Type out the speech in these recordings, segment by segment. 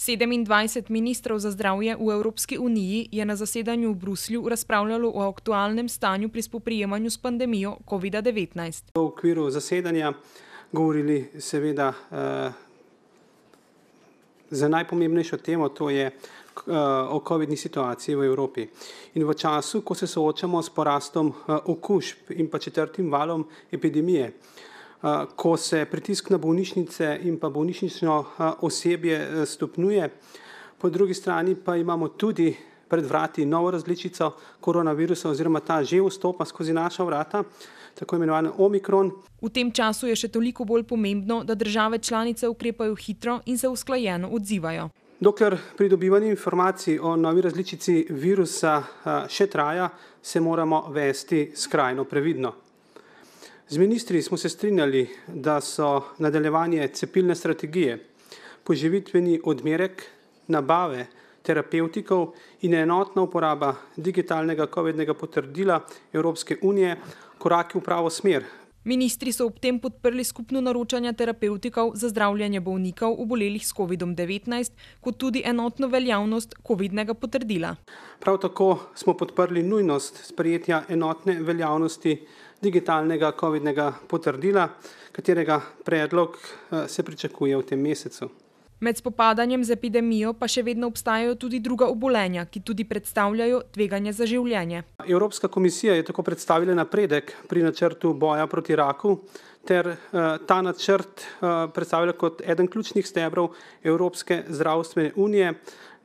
27 ministrov za zdravje v Evropski uniji je na zasedanju v Bruslju razpravljalo o aktualnem stanju pri spoprijemanju s pandemijo COVID-19. V okviru zasedanja govorili seveda eh, za najpomembnejšo temo, to je eh, o COVID-ni situaciji v Evropi. In v času, ko se soočamo s porastom eh, okužb in pa četrtim valom epidemije, ko se pritisk na bolnišnice in pa bolnišnično osebje stopnjuje, po drugi strani pa imamo tudi pred vrati novo različico koronavirusa oziroma ta že vstopa skozi naša vrata, tako imenovan omikron. V tem času je še toliko bolj pomembno, da države članice ukrepajo hitro in se usklajeno odzivajo. Dokler pridobivanje informacij o novi različici virusa še traja, se moramo vesti skrajno previdno. Z ministri smo se strinjali, da so nadaljevanje cepilne strategije, poživitveni odmerek, nabave terapevtikov in enotna uporaba digitalnega COVID-nega potrdila Evropske unije koraki v pravo smer. Ministri so ob tem podprli skupno naročanje terapevtikov za zdravljenje bolnikov obolelih s COVID-19, kot tudi enotno veljavnost COVID-nega potrdila. Prav tako smo podprli nujnost sprejetja enotne veljavnosti digitalnega COVID-nega potrdila, katerega predlog eh, se pričakuje v tem mesecu. Med spopadanjem z epidemijo pa še vedno obstajajo tudi druga obolenja, ki tudi predstavljajo tveganje za življenje. Evropska komisija je tako predstavila napredek pri načrtu boja proti raku, ter uh, ta načrt uh, predstavlja kot eden ključnih stebrov Evropske zdravstvene unije,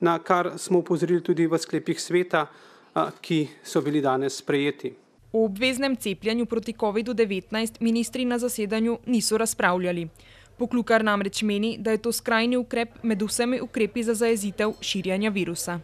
na kar smo upozorili tudi v sklepih sveta, uh, ki so bili danes sprejeti. O obveznem cepljenju proti COVID-19 ministri na zasedanju niso razpravljali. Poklukar namreč meni, da je to skrajni ukrep med vsemi ukrepi za zajezitev širjanja virusa.